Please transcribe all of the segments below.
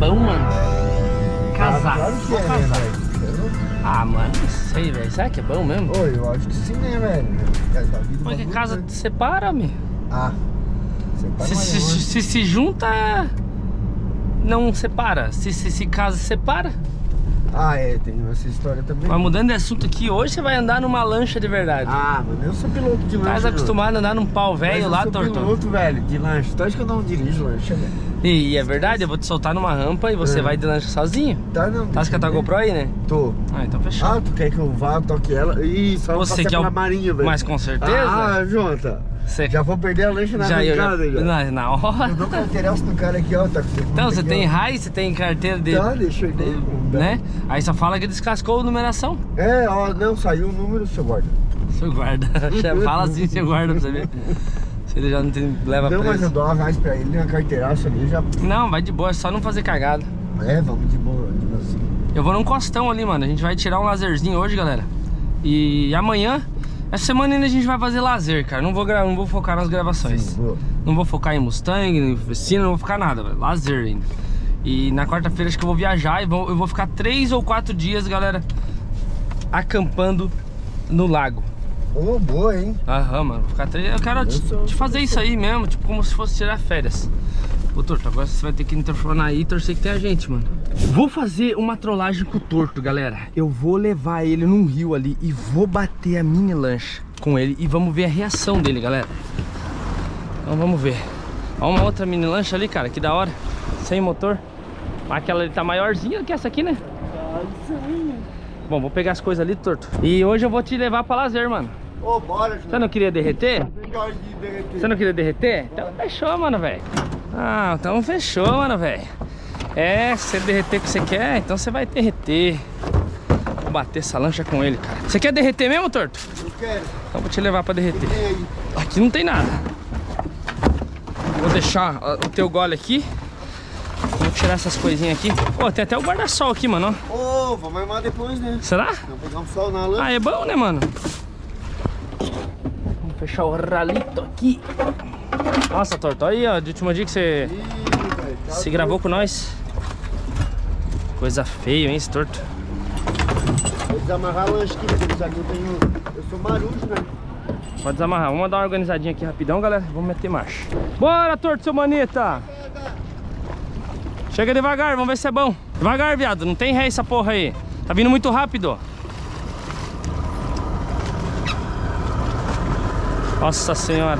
bom, mano. Casar. Ah, claro que Vou é, né, casar. velho? Ah, mano, não sei, velho. Será que é bom mesmo? Ô, eu acho que sim, né, velho? Porque bagulho, casa né? separa, me. Ah. Separa Se mais se, se se junta, não separa. Se se, se casa, separa. Ah, é, tem essa história também. Mas mudando de assunto aqui, hoje você vai andar numa lancha de verdade. Ah, mano, eu sou piloto de lancha. Estás acostumado a andar num pau Mas velho eu lá, sou Tortão. piloto, velho, de lancha. Tu acha que eu não dirijo lancha, velho? E, e é verdade, eu vou te soltar numa rampa e você É. vai de lancha sozinho. Tá, não. Tá com a tua GoPro aí, né? Tô. Ah, então fechou. Ah, tu quer que eu vá, toque ela? Ih, só Você quer pela o- marinha, velho. Mas com certeza. Ah, Jonta. Você- Já vou perder a lancha na já, arrancada, já. na, na hora. Eu dou carteiraço no cara aqui, ó. Tá Então, você tem ó. RAI, você tem carteira de. Tá, deixa eu ir. Né? Aí só fala que descascou a numeração. É, ó, não, saiu o número, seu guarda. Seu guarda. Fala assim, seu guarda pra você ver. Se ele já não tem, leva Não, mas eu preso. dou uma raiz pra ele, uma carteiraço ali, já... Não, vai de boa, é só não fazer cagada. É, vamos de boa, tipo assim. Eu vou num costão ali, mano. A gente vai tirar um lazerzinho hoje, galera. E amanhã, essa semana ainda a gente vai fazer lazer, cara. Não vou, gra... não vou focar nas gravações. Sim. Não vou focar em Mustang, em oficina, não vou focar nada, velho. Lazer ainda. E na quarta-feira acho que eu vou viajar e vou- eu vou ficar três ou quatro dias, galera, acampando no lago. Ô, boa, hein? Aham, mano. Ficar três. Eu quero te, te fazer isso aí mesmo, tipo, como se fosse tirar férias. Ô, Torto, agora você vai ter que interfonar aí e torcer que tem a gente, mano. Vou fazer uma trollagem com o Torto, galera. Eu vou levar ele num rio ali e vou bater a mini lancha com ele e vamos ver a reação dele, galera. Então vamos ver. Ó uma outra mini lancha ali, cara, que da hora. Sem motor. Aquela ali tá maiorzinha do que essa aqui, né? Bom, vou pegar as coisas ali, Torto. E hoje eu vou te levar pra lazer, mano. Ô, bora, Você não queria derreter? Melhor de derreter. Você não queria derreter? Então fechou, mano, velho. Ah, então fechou, mano, velho. É, se você derreter o que você quer, então você vai derreter. Vou bater essa lancha com ele, cara. Você quer derreter mesmo, Torto? Eu quero. Então vou te levar pra derreter. Aqui não tem nada. Vou deixar o teu gole aqui. Vou tirar essas coisinhas aqui. Pô, tem até o guarda-sol aqui, mano. Ô, vamos armar depois, né? Será? Vamos pegar um sol na lancha. Ah, é bom, né, mano? Vamos fechar o ralito aqui. Nossa, Torto, aí, ó, de último dia que você Ih, tá se gravou com nós. Coisa feia, hein, esse Torto? Vou desamarrar a lancha aqui, porque que eu tenho... Eu sou marujo, né? Pode desamarrar. Vamos dar uma organizadinha aqui rapidão, galera. Vamos meter marcha. Bora, Torto, seu manita! Chega devagar, vamos ver se é bom. Devagar, viado. Não tem ré essa porra aí. Tá vindo muito rápido. Nossa senhora.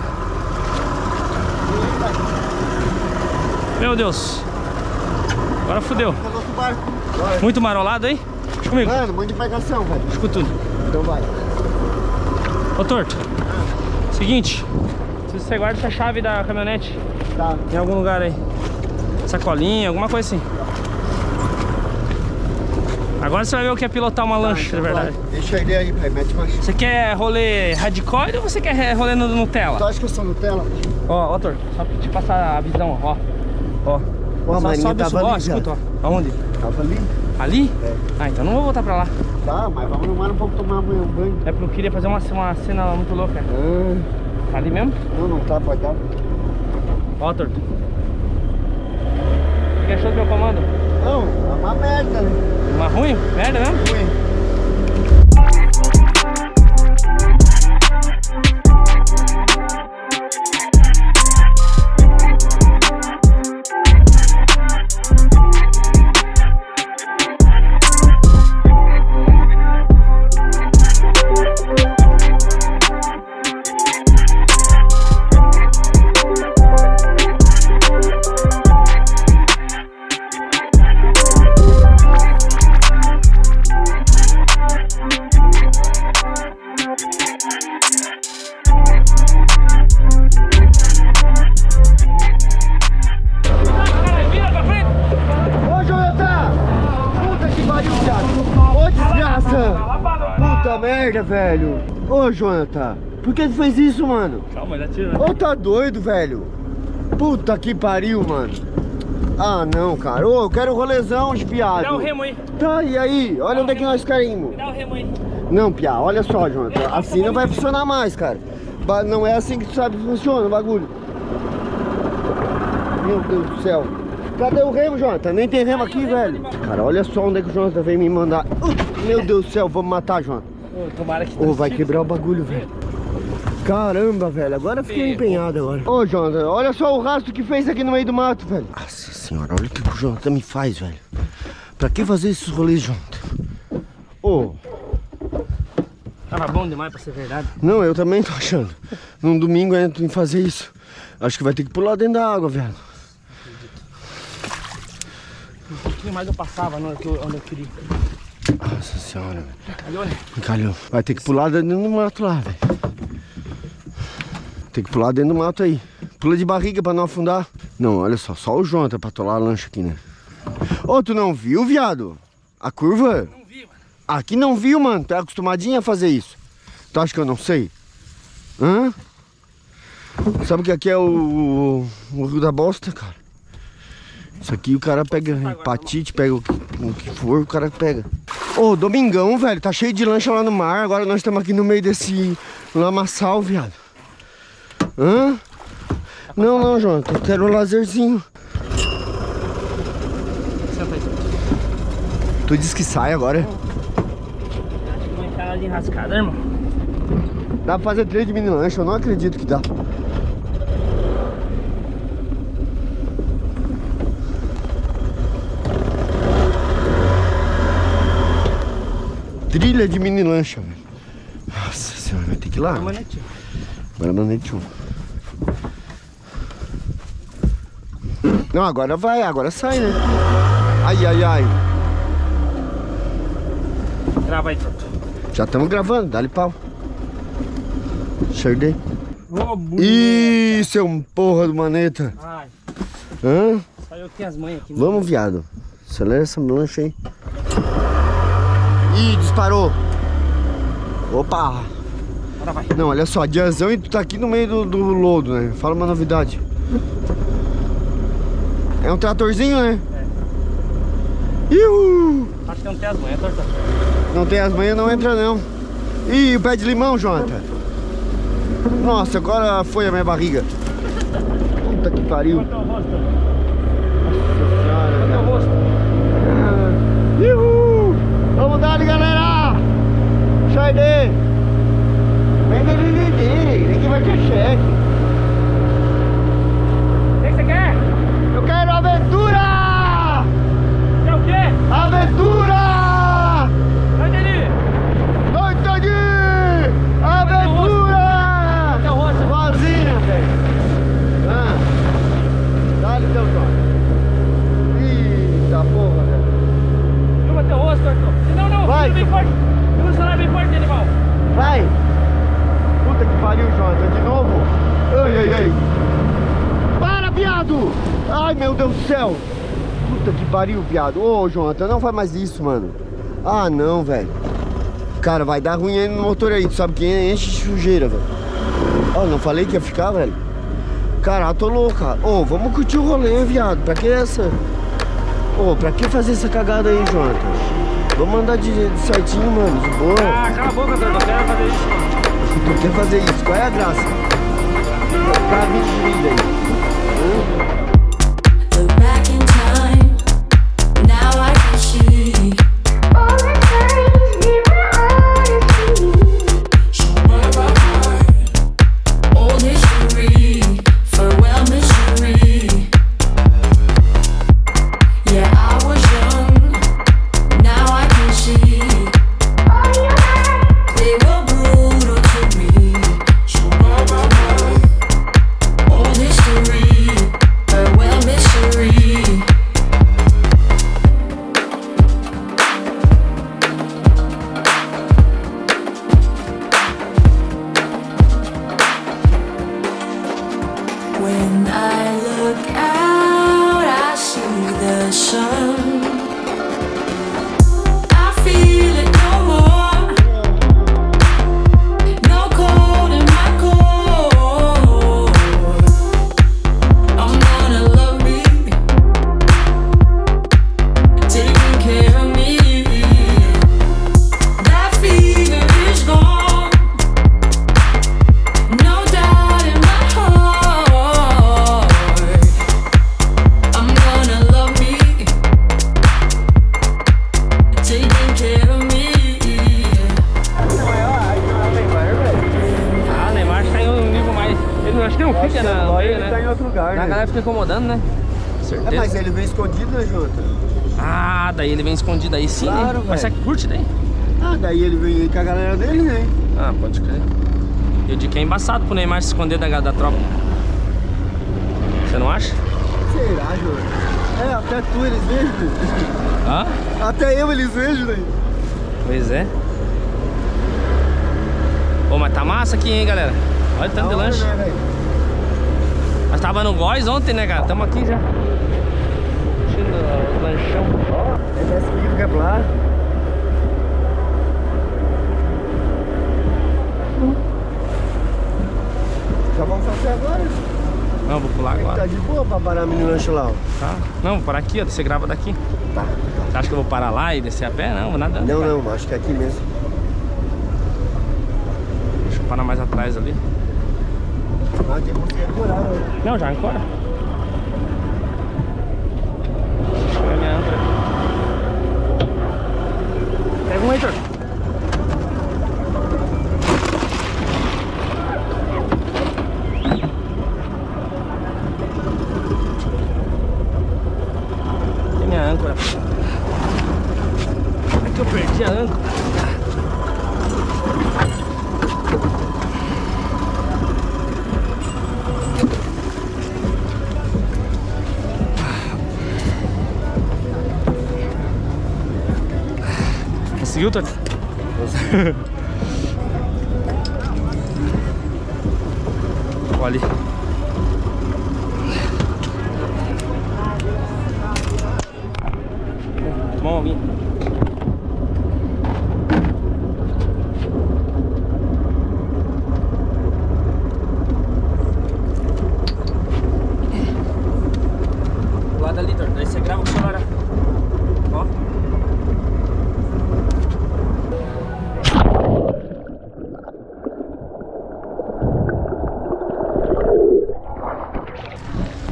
Meu Deus. Agora. Bora. Muito marolado aí? Deixa comigo. Mano, manda embarcação, velho. Com tudo. Então vai. Ô, Torto. Seguinte. Você guarde essa chave da caminhonete. Tá. Em algum lugar aí. Sacolinha, alguma coisa assim. Agora você vai ver o que é pilotar uma lancha, Então de verdade. vai. Deixa ele aí, pai. Mete marcha. Você quer rolê hardcore ou você quer rolê no Tu Nutella? acha que eu sou Nutella? Ó, ó, Torto, só pra te passar a visão, ó. Ó. Ó, só marinha sobe o tava ó, ali já. escuta, ó. Aonde? Tava ali? Ali? É. Ah, então não vou voltar pra lá. Tá, mas vamos no mar um pouco tomar um banho. É porque eu queria fazer uma, uma cena muito louca. Ah, Tá ali mesmo? não, não tá, pode dar. Ó, Torto. Que achou do meu comando? Não, é uma merda, né? Uma ruim? Merda mesmo? Ruim. Velho! Ô, Jonathan! Por que tu fez isso, mano? Calma, já tira. Ô, tá doido, velho? Puta que pariu, mano! Ah, não, cara. Ô, eu quero rolezão, de piado. Dá o remo aí. Tá, e aí? Olha onde é que nós caímos. Dá o remo aí. Não, Pia, olha só, Jonathan. Assim não vai funcionar mais, cara. Não é assim que tu sabe que funciona o bagulho. Meu Deus do céu. Cadê o remo, Jonathan? Nem tem remo aqui, velho. Cara, olha só onde é que o Jonathan veio me mandar. Meu Deus do céu, vamos matar, Jonathan. Tomara que Ô, vai quebrar o bagulho, velho. Caramba, velho. Agora fiquei empenhado agora. Ô, Jonathan, olha só o rastro que fez aqui no meio do mato, velho. Nossa senhora, olha o que o Jonathan me faz, velho. Pra que fazer esses rolês, Jonathan? Ô, Tava bom demais pra ser verdade. não, eu também tô achando. Num domingo ainda em fazer isso. Acho que vai ter que pular dentro da água, velho. Um pouquinho mais eu passava onde eu queria. Nossa senhora, velho. Calhou, né? Calhou. Vai ter que pular dentro do mato lá, velho. Tem que pular dentro do mato aí. Pula de barriga pra não afundar. Não, olha só, só o Jonathan pra atolar a lancha aqui, né? Ô, tu não viu, viado? A curva? Não vi, mano. Aqui não viu, mano. Tu é acostumadinho a fazer isso. Tu acha que eu não sei? Hã? Sabe que aqui é o, o Rio da Bosta, cara? Isso aqui o cara pega hepatite, pega o que, o que for, o cara pega. Ô, domingão, velho, tá cheio de lancha lá no mar. Agora nós estamos aqui no meio desse lamaçal, viado. Hã? Não, não, Jonathan, eu quero um lazerzinho. Tu disse que sai agora? Vou encarar ali enrascada, irmão. Dá pra fazer trade de mini lancha, eu não acredito que dá. Trilha de mini lancha, velho. Nossa senhora, vai ter que ir lá. Né? Agora mandei tchum. Não, agora vai, agora sai, né? Ai, ai, ai. Grava aí, torto. Já estamos gravando, dá-lhe pau. Cherdei. Ô, bonito. Ih, seu porra do maneta. Ai, Hã? saiu aqui as mães aqui. Vamos, viado. Acelera essa lancha aí. Ih, disparou. Opa. Agora vai. Não, olha só, Diazão e tu tá aqui no meio do, do lodo, né? Fala uma novidade. É um tratorzinho, né? É. Ihu! Acho que não tem as manhas, torto. Não tem as manhas, não entra não. Ih, o pé de limão, Jonathan. Nossa, agora foi a minha barriga. Puta que pariu. Nossa senhora, rosto? Ihu! Vamos dar, galera! Xaidê! Vem, vem, vem, vem, vem. Ninguém vai ter cheque. O que que você quer? Eu quero aventura! Quer o quê? Aventura! Vai, Deli! Não entendi! Aventura! Quanto é o rosto? Sozinha, velho. Ah. Dá-lhe teu toque. Eita porra, velho. Filma teu rosto, torto. Bem forte. O bem forte, animal. Vai! Puta que pariu, Jonathan, de novo! Ai, ai, ai! Para, viado! Ai, meu Deus do céu! Puta que pariu, viado! Ô, Jonathan, não faz mais isso, mano! Ah, não, velho! Cara, vai dar ruim aí no motor aí, tu sabe que enche de sujeira, velho! Ó, não falei que ia ficar, velho? Cara, atolou, cara! Ô, vamos curtir o rolê, viado! Pra que essa? Ô, pra que fazer essa cagada aí, Jonathan? Vamos andar de, de certinho, mano, de boa! Ah, cala a boca, torto. Eu quero fazer isso. Tu quer fazer isso? Qual é a graça? Pra mim de vida aí. Look daí ele vem escondido aí sim, Claro, né? Mas você curte daí? Ah, daí ele vem aí com a galera dele, né? Ah, pode crer. Eu digo que é embaçado pro Neymar se esconder da, da tropa. Você não acha? Será, Jonathan? É, até tu eles vejam. Hã? Até eu eles vejam, né? Pois é. Ô, mas tá massa aqui, hein, galera? Olha o tanto de Da hora, lanche. né? Nós tava no Góis ontem, né, cara? Tamo aqui já. Curtindo o lanchão. É desse livro que é lá. Já vamos fazer agora? Não, vou pular Tá agora. de boa pra parar menina lanche lá, ó. Tá? Não, vou parar aqui, ó. Você grava daqui. Tá. Você acha que eu vou parar lá e descer a pé? Não, nada. Não, não, acho que é aqui mesmo. Deixa eu parar mais atrás ali. Ah? Não, já ancora. Deixa eu pegar minha âncora. Pega Conseguiu, Tati? Olha ali. Alguém. Do lado ali, Torto. Daí você grava com o celular. Ó.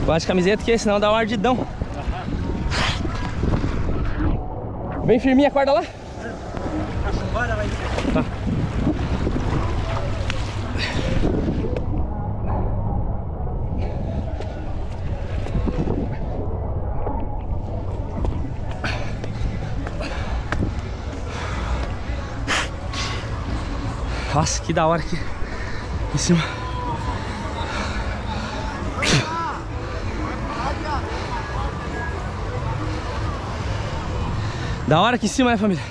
Gosta de camiseta que senão dá um ardidão. Vem firminha a corda lá. Tá. Nossa, que da hora aqui em cima. Da hora aqui em cima, né, família?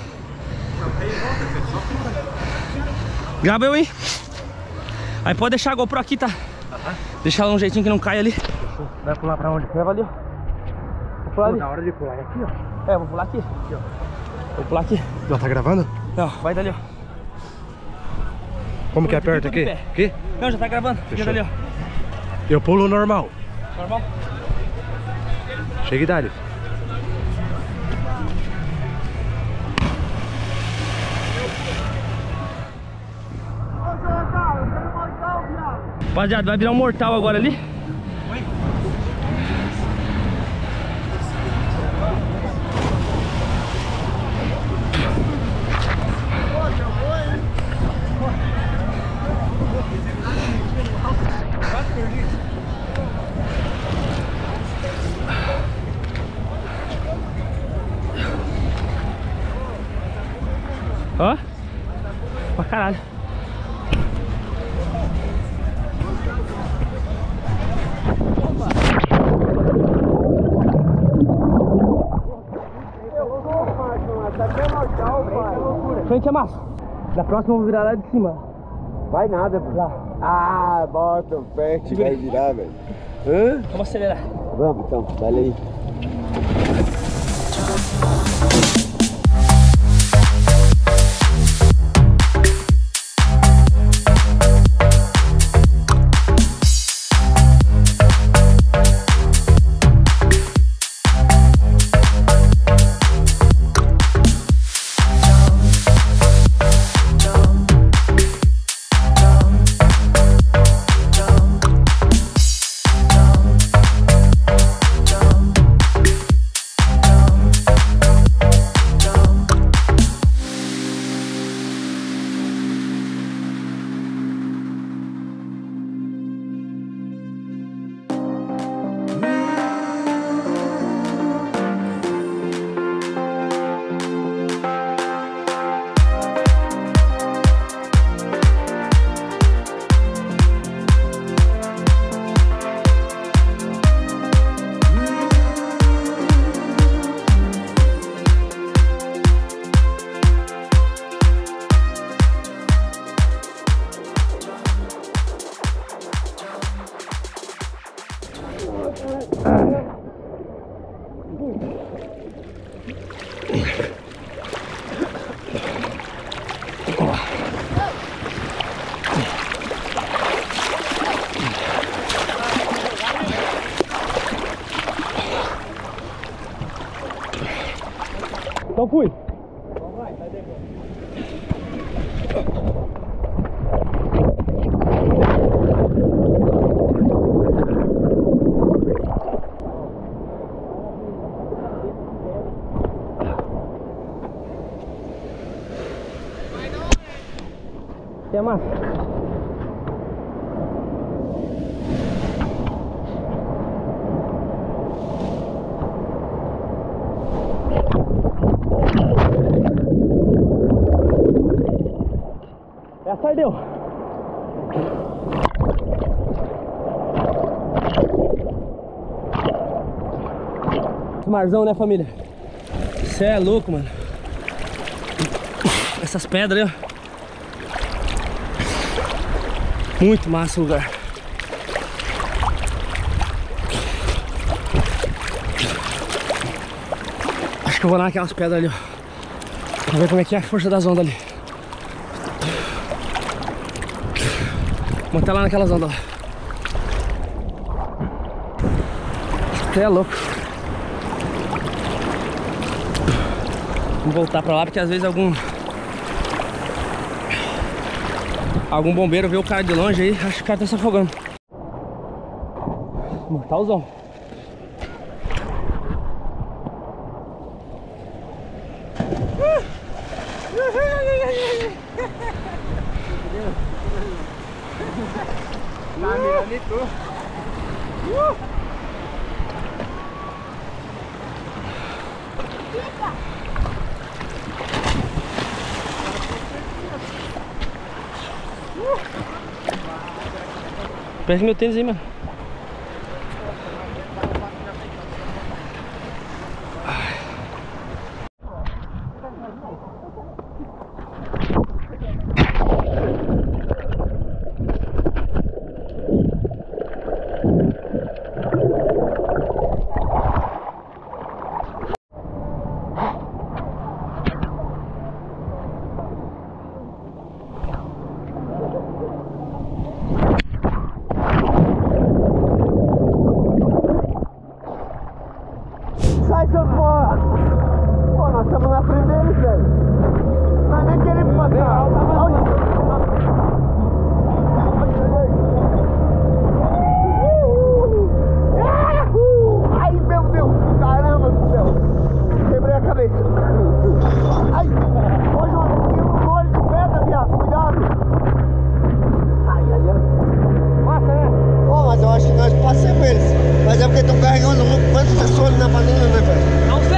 Grava eu, hein? Aí pode deixar a GoPro aqui, tá? Deixa ela um jeitinho que não cai ali. Vai pular pra onde? Leva ali, ó. Vou pular ali. Na hora de pular é aqui, ó. É, vou pular aqui. Vou pular aqui. Já tá gravando? Não, vai dali, ó. Como que bico de aqui? Aqui? Não, já tá gravando. Fica Fechou. dali, ó. Eu pulo normal. Normal? Chega e Rapaziada, vai virar um mortal agora ali. Ó. Pra caralho. Frente é massa. Da próxima eu vou virar lá de cima. Vai nada, pô. Lá. Ah, bota o pé vai virar, velho. Hã? Vamos acelerar. Vamos então, dá-lhe aí. Então fui. Até mais. Essa aí deu. Marzão, né, família? Você é louco, mano. Essas pedras ó. Muito massa o lugar. Acho que eu vou naquelas pedras ali, ó. Pra ver como é que é a força das ondas ali. Vou até lá naquelas ondas lá. Você é louco. Vamos voltar pra lá porque às vezes algum Algum bombeiro vê o cara de longe aí, acho que o cara tá se afogando. Mortalzão. Tá mirando tu. Pega meu tênis aí, mano. Sai, seu porra! Pô, nós estamos na frente deles, velho. Nós nem queremos passar. Olha. Ai, meu Deus! Caramba do céu! Quebrei a cabeça. Ai! Ô, João, tem molho de pedra, viado. Cuidado! Ai, ai, ai. Massa? Ô, mas eu acho que nós passamos eles. Mas é porque estão carregando muito. Quantas pessoas ali na panela,